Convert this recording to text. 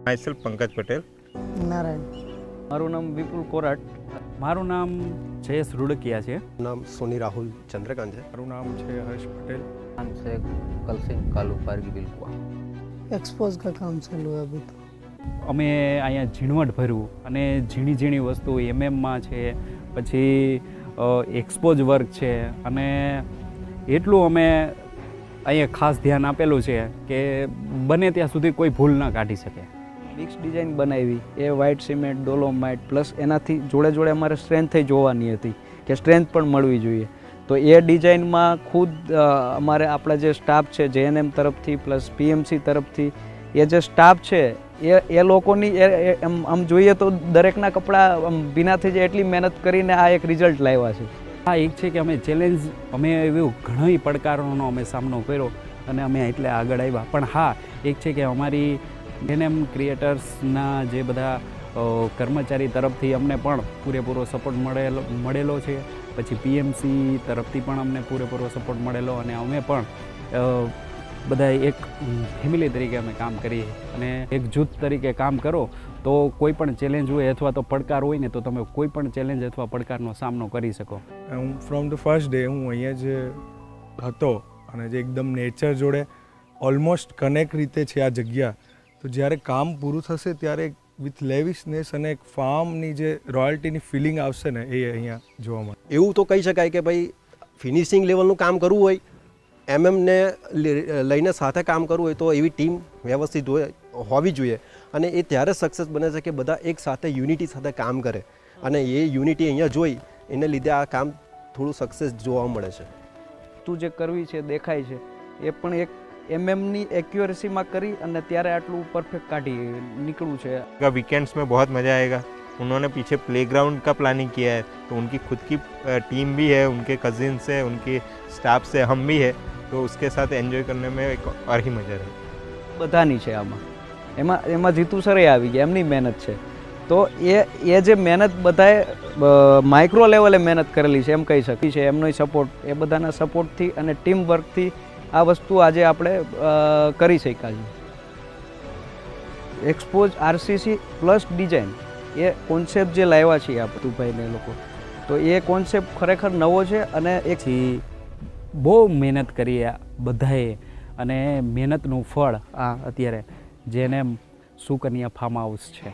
Myself Pankaj Patel Narayan મારું નામ વિપુલ કોરાટ મારું નામ જયેશ રૂડકિયા છે નામ સોની રાહુલ ચંદ્રકાંત છે મારું નામ છે હર્ષ પટેલ नाम से कल सिंह कालू पारगी बिल्कुआ एक्सपोज का काम चालू है अभी तो અમે અહીંયા ઝીણવટ ભર્યું અને ઝીણી ઝીણી વસ્તુ એમએમમાં છે પછી એક્સપોઝ વર્ક છે અને એટલું અમે અહીંયા ખાસ ધ્યાન આપેલું છે કે બને ત્યાં સુધી કોઈ ભૂલ ના કાઢી શકે મિક્સ ડિઝાઇન બનાવી, એ વ્હાઇટ સિમેન્ટ ડોલોમાઇટ પ્લસ એનાથી જોડે જોડે અમારે સ્ટ્રેન્થ જોવાની હતી કે સ્ટ્રેન્થ પણ મળવી જોઈએ. તો એ ડિઝાઇનમાં ખુદ અમારે આપણા જે સ્ટાફ છે જેએનએમ તરફથી પ્લસ પીએમસી તરફથી, એ જે સ્ટાફ છે, એ એ લોકોની, એ એમ, આમ જોઈએ તો દરેકના કપડાં આમ ભીના જ એટલી મહેનત કરીને આ એક રિઝલ્ટ લાવ્યા છે. હા, એક છે કે અમે ચેલેન્જ અમે એવું ઘણી પડકારોનો અમે સામનો કર્યો અને અમે એટલે આગળ આવ્યા. પણ હા, એક છે કે અમારી એનએમ ક્રિએટર્સના જે બધા કર્મચારી તરફથી અમને પણ પૂરેપૂરો સપોર્ટ મળેલો મળેલો છે. પછી પીએમસી તરફથી પણ અમને પૂરેપૂરો સપોર્ટ મળેલો અને અમે પણ બધા એક ફેમિલી તરીકે અમે કામ કરીએ. અને એક જૂથ તરીકે કામ કરો તો કોઈ પણ ચેલેન્જ હોય અથવા તો પડકાર હોય ને તો તમે કોઈ પણ ચેલેન્જ અથવા પડકારનો સામનો કરી શકો. હું ફ્રોમ ધ ફર્સ્ટ ડે હું અહીંયા જ હતો અને જે એકદમ નેચર જોડે ઓલમોસ્ટ કનેક્ટ રીતે છે આ જગ્યા તો જ્યારે કામ પૂરું થશે ત્યારે વિથ લેવિશનેસ અને એક ફાર્મની જે રોયલ્ટીની ફિલિંગ આવશે ને એ અહીંયા જોવા મળે. એવું તો કહી શકાય કે ભાઈ ફિનિશિંગ લેવલનું કામ કરવું હોય એમએમને લઈને સાથે કામ કરવું હોય તો એવી ટીમ વ્યવસ્થિત હોય હોવી જોઈએ. અને એ ત્યારે સક્સેસ બને છે કે બધા એક સાથે યુનિટી સાથે કામ કરે. અને એ યુનિટી અહીંયા જોઈ એને લીધે આ કામ થોડું સક્સેસ જોવા મળે છે. તું જે કરવી છે દેખાય છે એ પણ એક એમએમની એક્યુરેસીમાં કરી અને ત્યારે આટલું પરફેક્ટ કાઢી નીકળવું છે का वीकेंड्स में बहुत मज़ा आएगा उन्होंने पीछे प्लेग्राउंड का प्लानिंग किया है तो उनकी खुद की टीम भी है उनके कजिन्स है उनके स्टाफ से हम भी है तो उसके साथ एंजॉय करने में एक और ही मज़ा रहेगा બધાની છે આમાં એમાં એમાં જીતુ સરે આવી ગયા એમની મહેનત છે તો એ એ જે મહેનત બધાએ માઇક્રો લેવલે મહેનત કરેલી છે એમ કહી શકી છે એમનો સપોર્ટ એ બધાના સપોર્ટથી અને ટીમ વર્કથી આ વસ્તુ આજે આપણે કરી શક્યા છીએ. એક્સપોઝ આરસીસી પ્લસ ડિઝાઇન એ કોન્સેપ્ટ જે લાવ્યા છીએ આ તુભાઈને લોકો. તો એ કોન્સેપ્ટ ખરેખર નવો છે અને એક બહુ મહેનત કરી બધાએ અને મહેનતનું ફળ આ અત્યારે જેને સુકન્યા ફાર્મ હાઉસ છે.